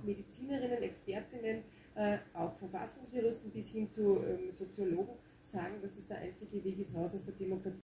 Medizinerinnen, Expertinnen, äh, auch Verfassungsjuristen bis hin zu ähm, Soziologen sagen, dass es der einzige Weg ist raus aus der Demokratie.